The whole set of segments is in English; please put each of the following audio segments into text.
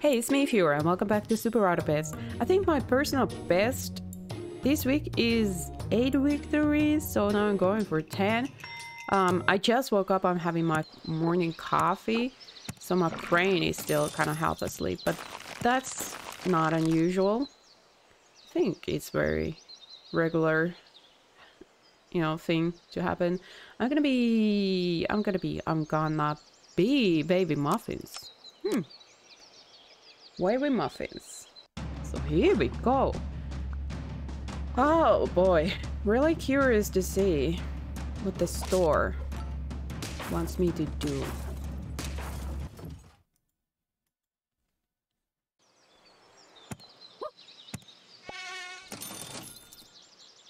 Hey, it's me, Fiora, and welcome back to Super Auto. I think my personal best this week is 8 victories, so now I'm going for 10. Um, I just woke up, I'm having my morning coffee, so my brain is still kind of half asleep, but that's not unusual. I think it's very regular, you know, thing to happen. I'm gonna be, I'm gonna be, I'm gonna be baby muffins. Hmm. Wavy muffins. So here we go. Oh boy, really curious to see what the store wants me to do.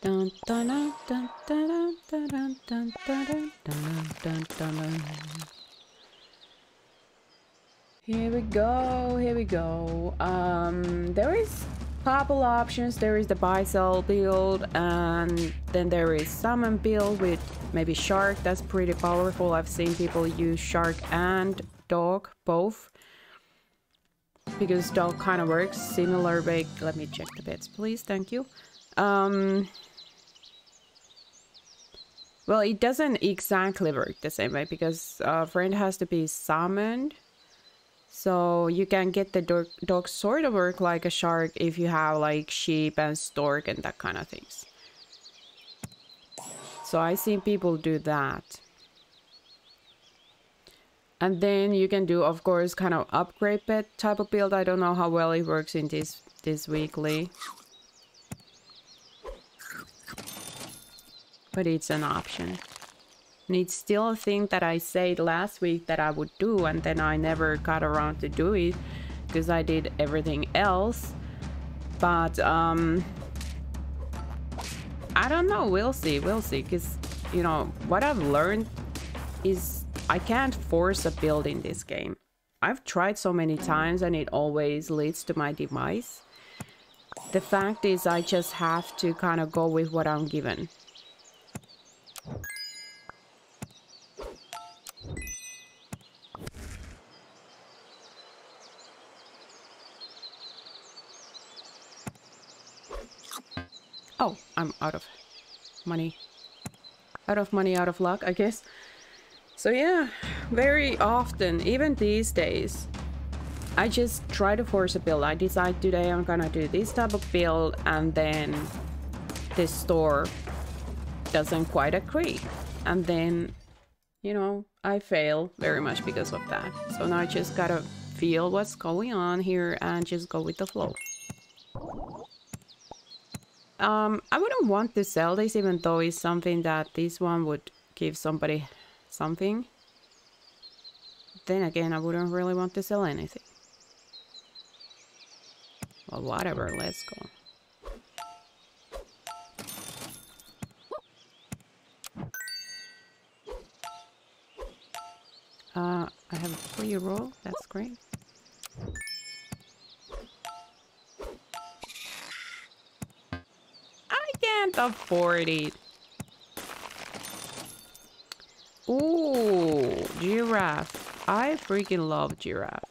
Dun dun dun dun dun dun dun dun dun dun dun dun dun here we go, here we go. Um, there is couple options. There is the buy sell build and then there is summon build with maybe shark. That's pretty powerful. I've seen people use shark and dog both because dog kind of works similar way. Let me check the bits, please. Thank you. Um, well, it doesn't exactly work the same way because a friend has to be summoned so you can get the dog, sort of work like a shark if you have like sheep and stork and that kind of things. So I see people do that. And then you can do, of course, kind of upgrade pet type of build. I don't know how well it works in this this weekly. But it's an option. And it's still a thing that I said last week that I would do and then I never got around to do it because I did everything else. But um I don't know, we'll see, we'll see because you know, what I've learned is I can't force a build in this game. I've tried so many times and it always leads to my demise. The fact is I just have to kind of go with what I'm given. Oh, I'm out of money. Out of money, out of luck, I guess. So yeah, very often, even these days, I just try to force a build. I decide today I'm gonna do this type of build and then this store doesn't quite agree. And then, you know, I fail very much because of that. So now I just gotta feel what's going on here and just go with the flow. Um, I wouldn't want to sell this even though it's something that this one would give somebody something. Then again, I wouldn't really want to sell anything. Well, whatever, let's go. Uh, I have a free roll, that's great. Can't afford it. Ooh, giraffe. I freaking love giraffe.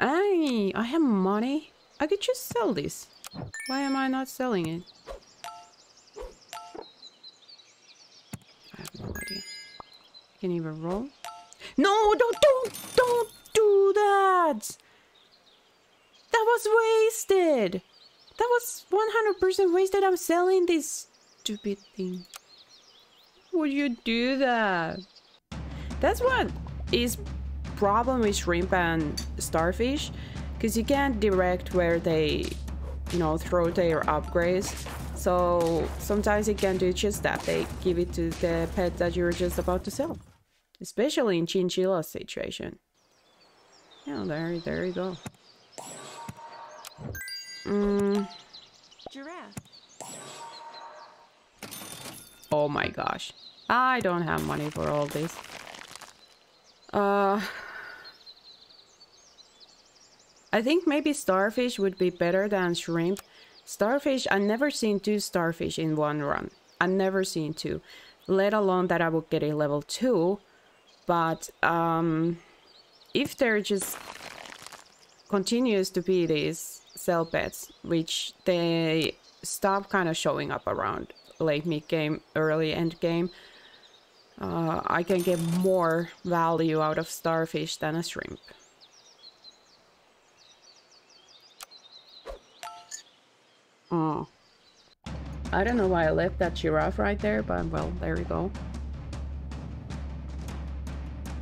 Hey, I have money. I could just sell this. Why am I not selling it? I have no idea. Can even roll. No, don't, don't, don't do that! That was wasted! That was 100% wasted. I'm selling this stupid thing. Would you do that? That's what is problem with shrimp and starfish. Because you can't direct where they, you know, throw their upgrades. So sometimes you can do just that. They give it to the pet that you're just about to sell. Especially in chinchilla situation. Yeah, there, there you go. Mm. Giraffe. Oh my gosh. I don't have money for all this. Uh... I think maybe starfish would be better than shrimp. Starfish, I've never seen two starfish in one run. I've never seen two. Let alone that I would get a level 2. But, um... if there just continues to be these cell pets, which they stop kind of showing up around late mid game, early end game, uh, I can get more value out of starfish than a shrimp. Oh. I don't know why I left that giraffe right there, but well, there we go.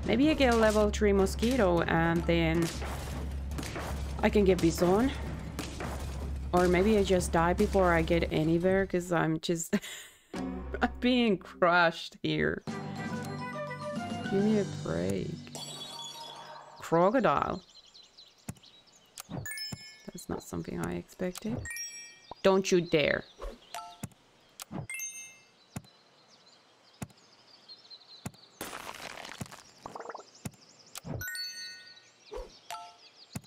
Maybe I get a level 3 mosquito and then I can get bison. Or maybe I just die before I get anywhere because I'm just being crushed here. Give me a break. Crocodile. That's not something I expected. Don't you dare.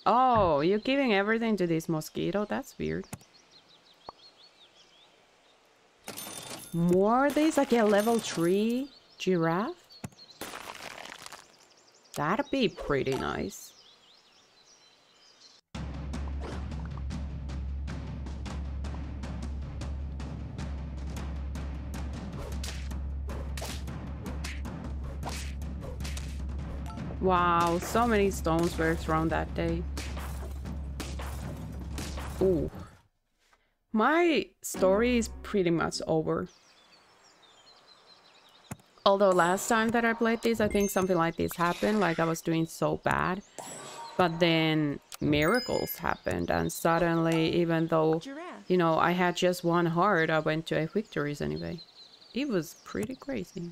Oh, you're giving everything to this mosquito? That's weird. More of these? Like a level 3 giraffe? That'd be pretty nice. Wow, so many stones were thrown that day. Ooh. My story is pretty much over. Although last time that I played this, I think something like this happened, like I was doing so bad. But then miracles happened and suddenly, even though, you know, I had just one heart, I went to a victories anyway. It was pretty crazy.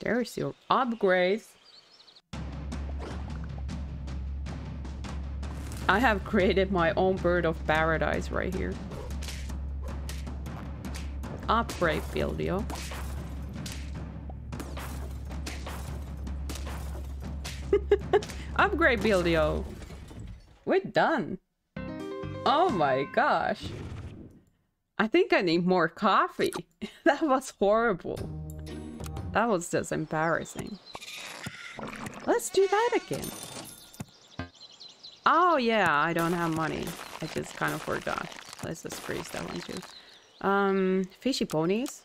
There's your upgrades. I have created my own bird of paradise right here. Upgrade Buildio. Upgrade Buildio. We're done. Oh my gosh. I think I need more coffee. that was horrible. That was just embarrassing. Let's do that again. Oh, yeah, I don't have money. I just kind of forgot. Let's just freeze that one too. Um, fishy ponies.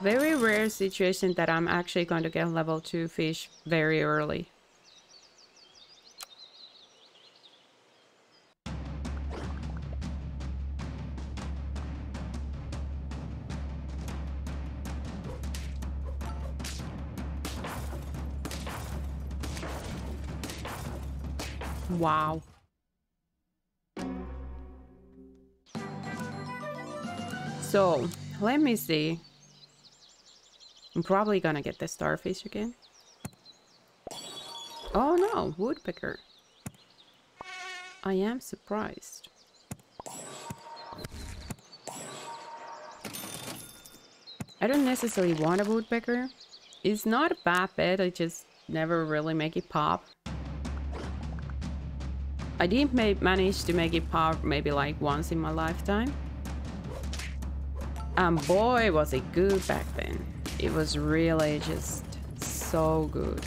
Very rare situation that I'm actually going to get level 2 fish very early. Wow. So, let me see. I'm probably gonna get the starfish again. Oh no, woodpecker. I am surprised. I don't necessarily want a woodpecker. It's not a bad pet, I just never really make it pop. I didn't manage to make it pop maybe like once in my lifetime. And boy was it good back then. It was really just so good.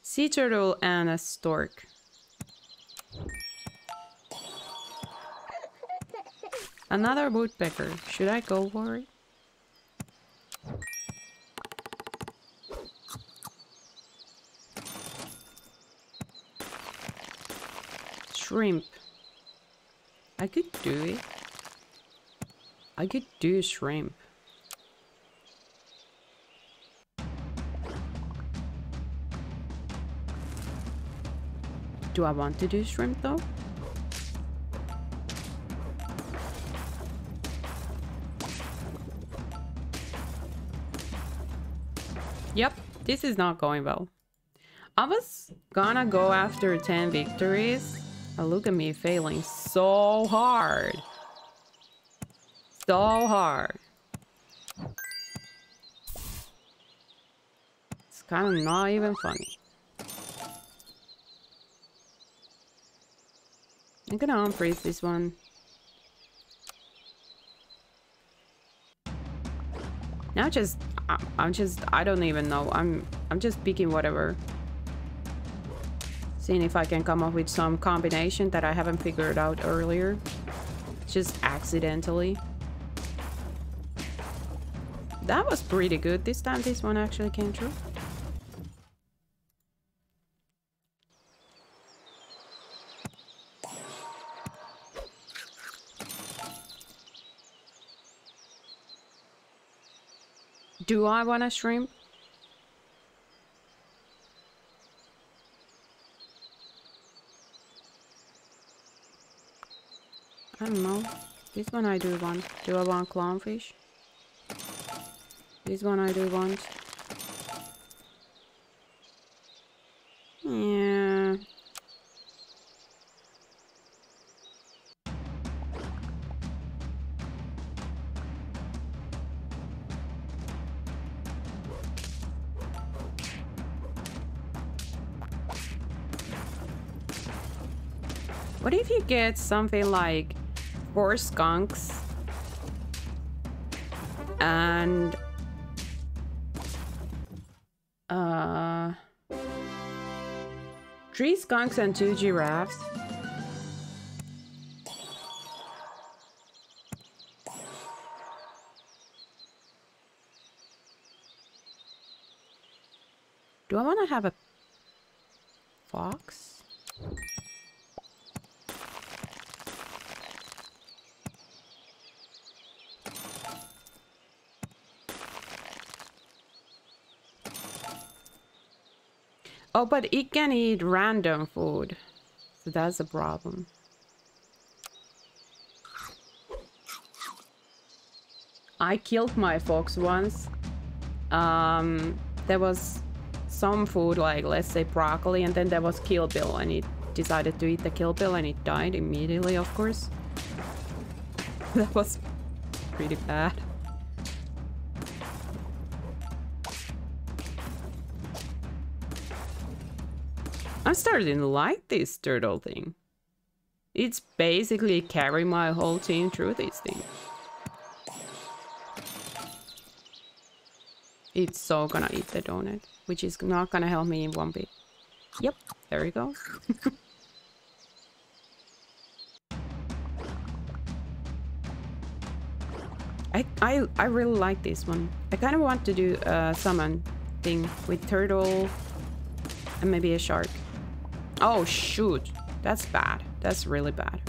Sea turtle and a stork. Another woodpecker. Should I go for it? Shrimp. I could do it. I could do shrimp. Do I want to do shrimp though? Yep, this is not going well. I was gonna go after 10 victories. And look at me failing so hard. So hard. It's kind of not even funny. I'm gonna unfreeze this one. Now just, I'm just, I don't even know. I'm, I'm just picking whatever. Seeing if I can come up with some combination that I haven't figured out earlier. Just accidentally. That was pretty good. This time this one actually came true. Do I want a shrimp? Mm, don't know. This one I do want. Do I want clownfish? This one I do want. Yeah. What if you get something like four skunks and uh three skunks and two giraffes? Do I want to have a fox? Oh, but it can eat random food. So that's a problem. I killed my fox once. Um, there was some food, like let's say broccoli, and then there was Kill Bill, and it decided to eat the Kill Bill, and it died immediately, of course. that was pretty bad. I'm starting to like this turtle thing. It's basically carrying my whole team through this thing. It's so gonna eat the donut, which is not gonna help me in one bit. Yep, there we go. I, I, I really like this one. I kind of want to do a summon thing with turtle and maybe a shark. Oh, shoot. That's bad. That's really bad.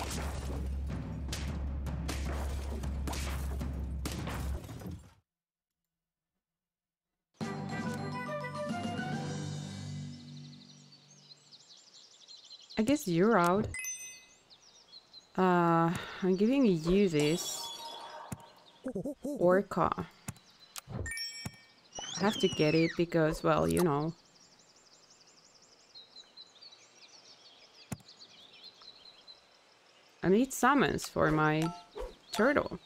I guess you're out. Uh, I'm giving you this. Orca. I have to get it because, well, you know. I need summons for my turtle.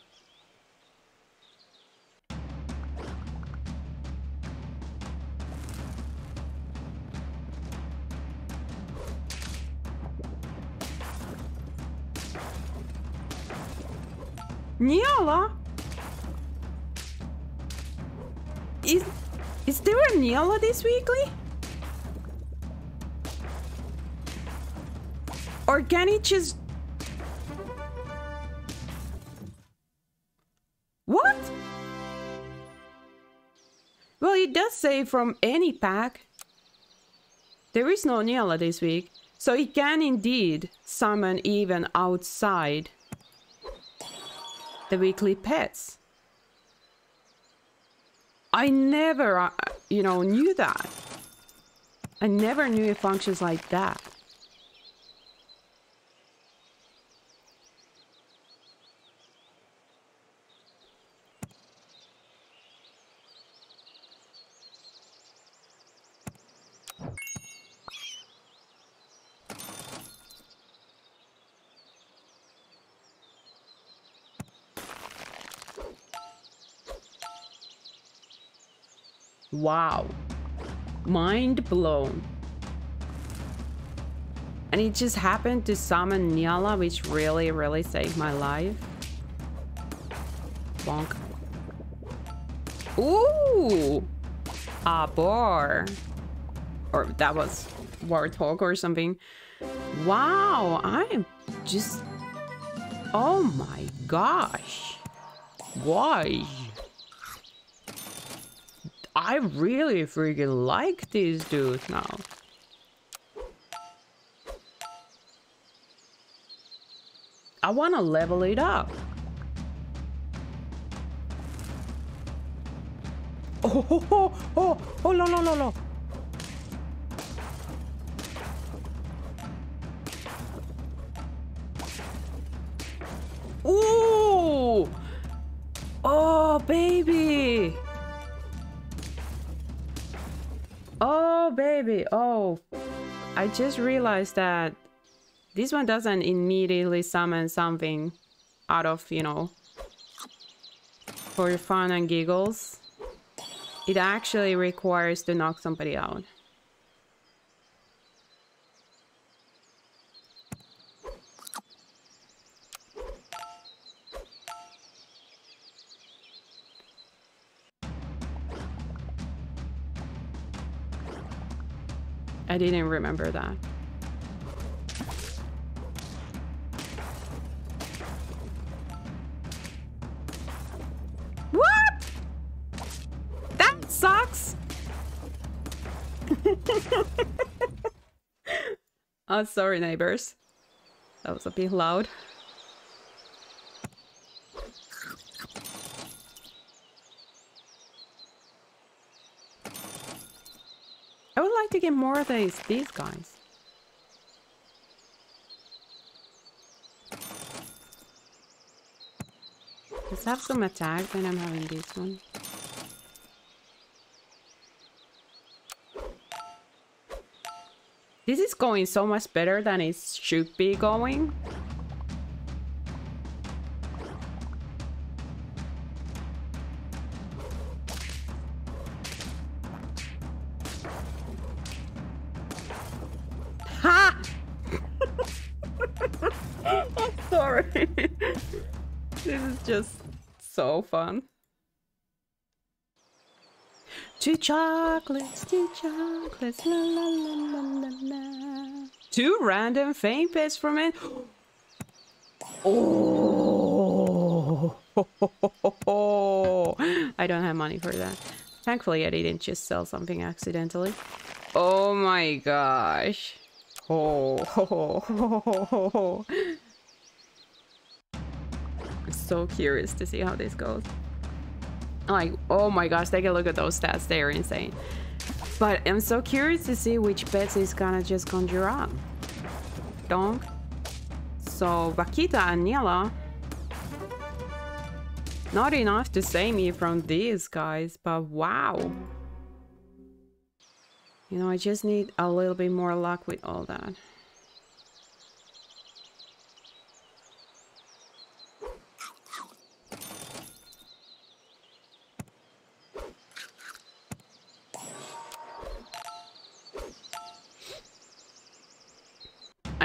Nyala? Is, is there a Nyala this weekly? Or can it just Well, it does say from any pack. There is no Nyala this week, so it can indeed summon even outside the weekly pets. I never, uh, you know, knew that. I never knew it functions like that. Wow. Mind blown. And it just happened to summon Nyala, which really, really saved my life. Bonk. Ooh! A boar. Or that was Warthog or something. Wow, I'm just... Oh my gosh. Why? I really freaking like these dudes now. I want to level it up. Oh, oh, oh, oh, oh, no, no, no, no. Ooh! Baby. Oh, I just realized that this one doesn't immediately summon something out of, you know, for fun and giggles. It actually requires to knock somebody out. I didn't remember that. What? That sucks. oh, sorry, neighbors. That was a bit loud. I would like to get more of these, these guys. Let's have some attack when I'm having this one. This is going so much better than it should be going. So fun. Two chocolates, two chocolates, la la la la la la. Two random fame pets from it. Oh, I don't have money for that. Thankfully, I didn't just sell something accidentally. Oh my gosh. Oh, so curious to see how this goes. Like, oh my gosh, take a look at those stats. They are insane. But I'm so curious to see which pets is gonna just conjure up. Donk. So, Vaquita and Nyala. Not enough to save me from these guys, but wow. You know, I just need a little bit more luck with all that.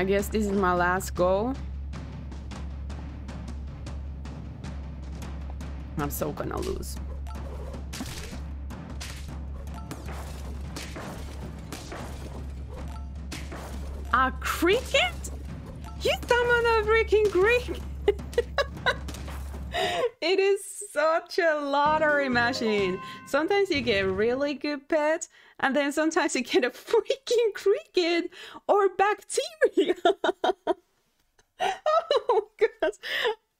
I guess this is my last go. I'm so gonna lose. A cricket? You summon a freaking cricket! it is such a lottery machine. Sometimes you get really good pets, and then sometimes you get a freaking cricket or bacteria. oh gosh.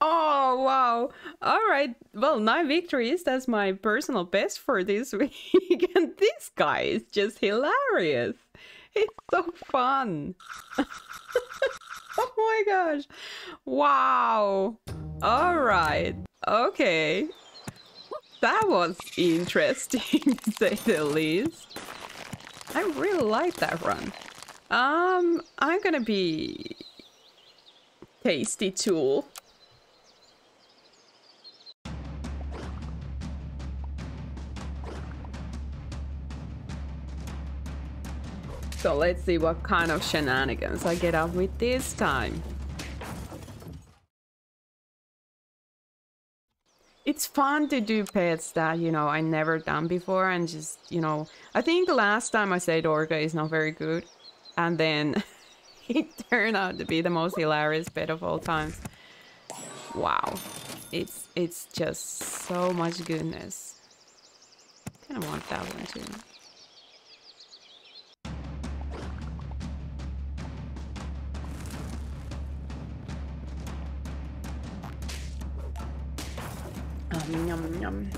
Oh wow. All right. Well, nine victories. That's my personal best for this week. and this guy is just hilarious. It's so fun. oh my gosh. Wow. All right. Okay. That was interesting, to say the least. I really like that run. Um, I'm gonna be... Tasty Tool. So let's see what kind of shenanigans I get up with this time. It's fun to do pets that, you know, I never done before and just, you know, I think the last time I said Orca is not very good and then it turned out to be the most hilarious pet of all times. Wow. It's it's just so much goodness. Kinda want that one too. Yum, yum.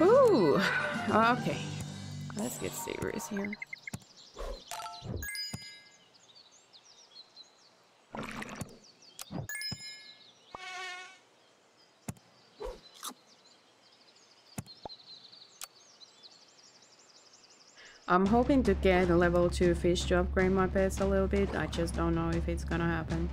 Ooh, okay. Let's get serious here. I'm hoping to get a level 2 fish to upgrade my pets a little bit. I just don't know if it's gonna happen.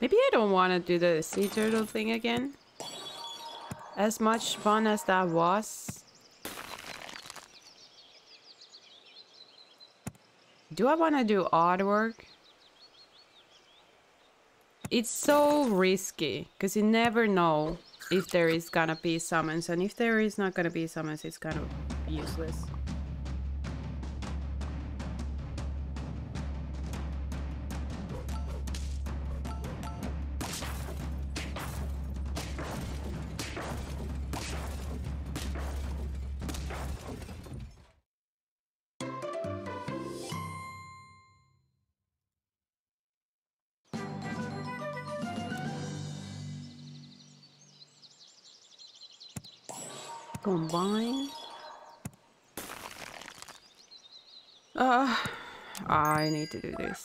Maybe I don't want to do the sea turtle thing again. As much fun as that was. Do I want to do aardvark? It's so risky because you never know if there is gonna be summons and if there is not gonna be summons it's kind of useless. Combine. Uh, I need to do this.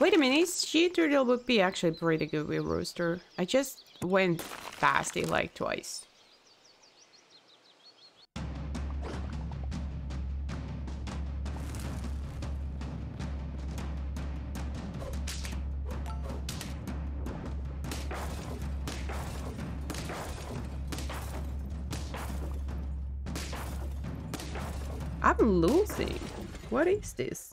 Wait a minute, Sea Turtle would be actually pretty good with Rooster. I just went past it like twice. I'm losing. What is this?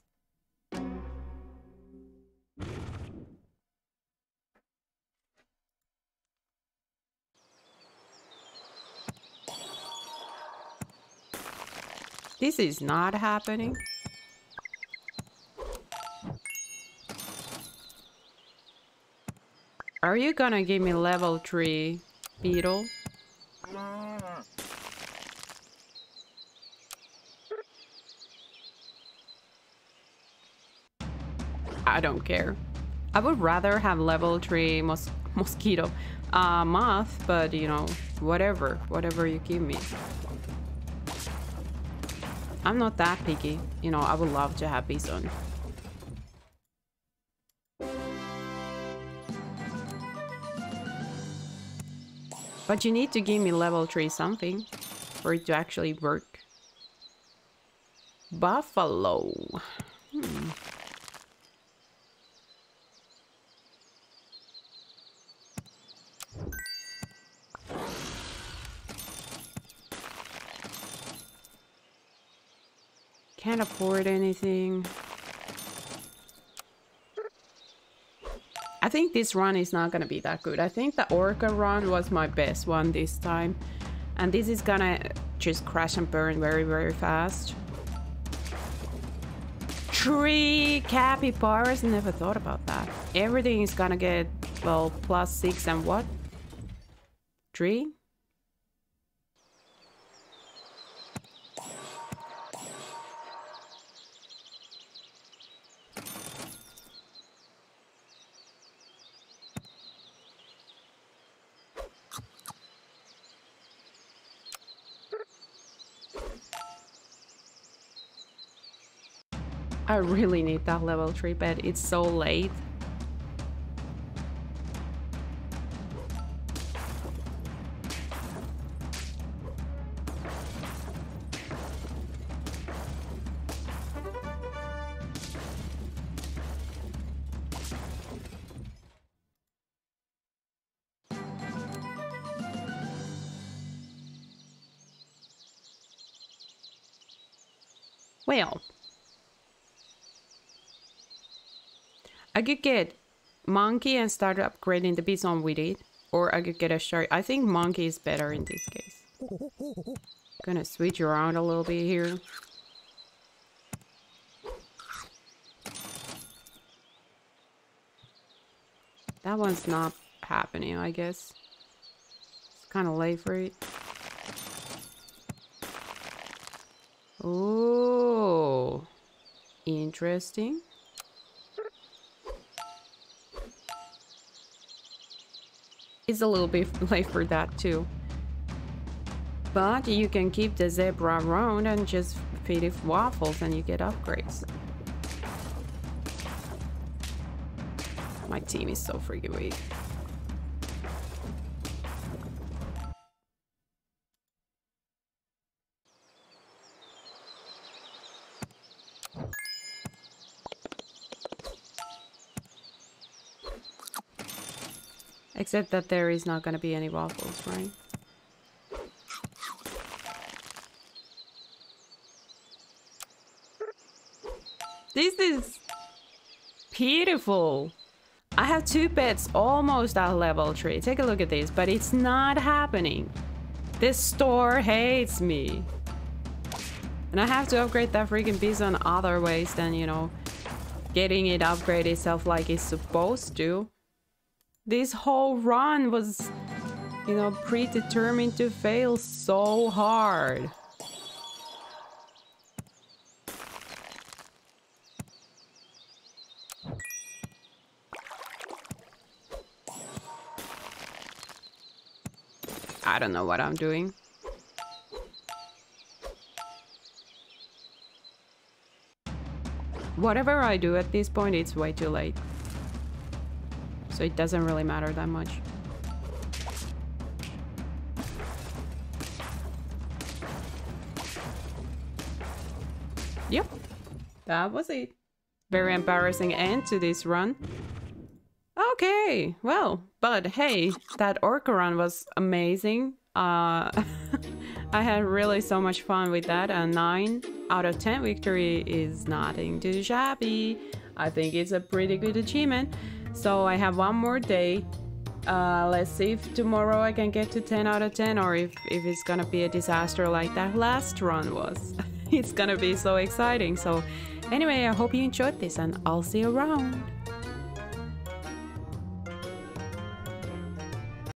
This is not happening. Are you gonna give me level 3 beetle? I don't care. I would rather have level 3 mos mosquito uh, moth, but you know, whatever, whatever you give me. I'm not that picky. You know, I would love to have bison. But you need to give me level 3 something for it to actually work. Buffalo. Hmm. Can't afford anything. I think this run is not gonna be that good. I think the Orca run was my best one this time. And this is gonna just crash and burn very, very fast. Three capybaras? Never thought about that. Everything is gonna get, well, plus six and what? Three? I really need that level 3 bed. It's so late. Could get monkey and start upgrading the bison with it, or I could get a shark. I think monkey is better in this case. Gonna switch around a little bit here. That one's not happening, I guess. It's kind of late for it. Oh, interesting. It's a little bit late for that too. But you can keep the zebra around and just feed it waffles and you get upgrades. My team is so freaking weak. Except that there is not going to be any waffles, right? This is beautiful. I have two pets almost at level 3. Take a look at this, but it's not happening. This store hates me. And I have to upgrade that freaking bison other ways than, you know, getting it upgrade itself like it's supposed to. This whole run was, you know, predetermined to fail so hard. I don't know what I'm doing. Whatever I do at this point, it's way too late so it doesn't really matter that much. Yep, that was it. Very embarrassing end to this run. Okay, well, but hey, that Orca run was amazing. Uh, I had really so much fun with that. A 9 out of 10 victory is nothing too shabby. I think it's a pretty good achievement. So I have one more day. Uh, let's see if tomorrow I can get to 10 out of 10 or if, if it's gonna be a disaster like that last run was. it's gonna be so exciting. So anyway, I hope you enjoyed this and I'll see you around.